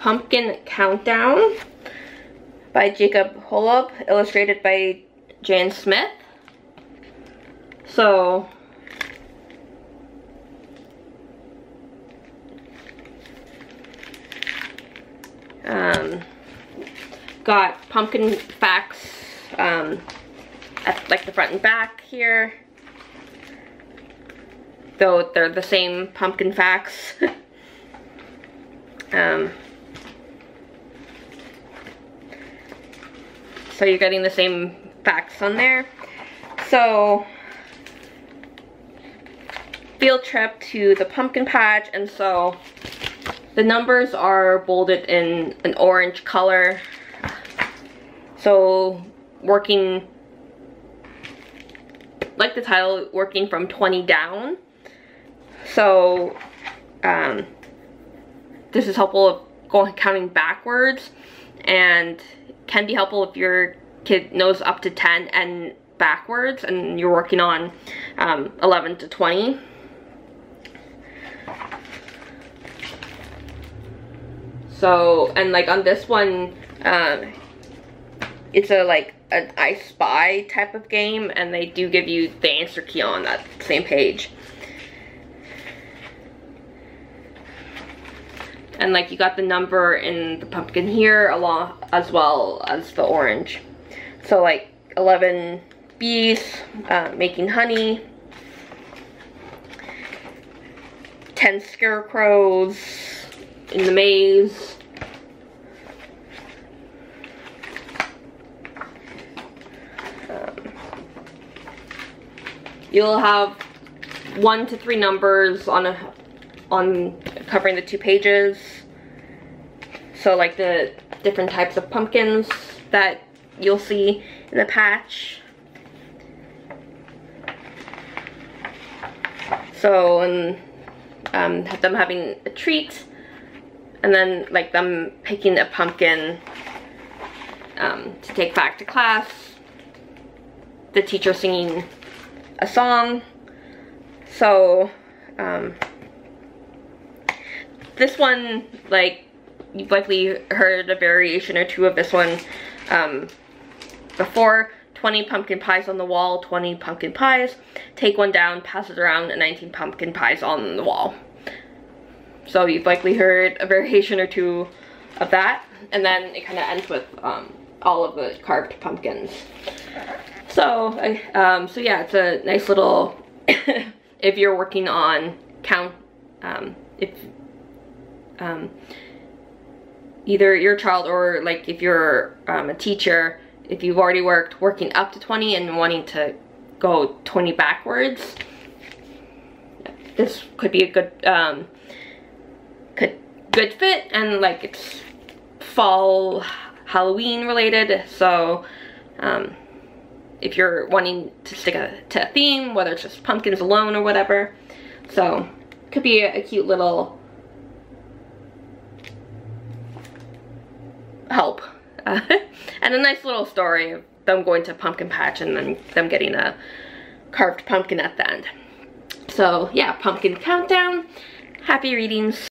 Pumpkin Countdown by Jacob Holub, illustrated by Jan Smith. So, um, got pumpkin facts um, at like the front and back here. Though they're the same pumpkin facts. um, so you're getting the same facts on there. So, field trip to the pumpkin patch and so the numbers are bolded in an orange color. So working, like the title, working from 20 down. So um, this is helpful of going counting backwards and can be helpful if your kid knows up to 10 and backwards and you're working on um, 11 to 20. So, and like on this one, um, it's a like an I Spy type of game and they do give you the answer key on that same page. And like you got the number in the pumpkin here along as well as the orange. So like 11 bees uh, making honey, 10 scarecrows in the maze, um, you'll have one to three numbers on a on covering the two pages. So like the different types of pumpkins that you'll see in the patch. So, and um, them having a treat, and then like them picking a pumpkin um, to take back to class, the teacher singing a song. So, um, this one, like, you've likely heard a variation or two of this one um, before. 20 pumpkin pies on the wall, 20 pumpkin pies. Take one down, pass it around, and 19 pumpkin pies on the wall. So you've likely heard a variation or two of that. And then it kind of ends with um, all of the carved pumpkins. So, um, so yeah, it's a nice little, if you're working on count, um, if, um, either your child or like if you're um, a teacher, if you've already worked working up to 20 and wanting to go 20 backwards, this could be a good, um, good, good fit and like it's fall Halloween related. So, um, if you're wanting to stick a, to a theme, whether it's just pumpkins alone or whatever. So, could be a, a cute little help. Uh, and a nice little story of them going to pumpkin patch and then them getting a carved pumpkin at the end. So yeah, pumpkin countdown. Happy readings.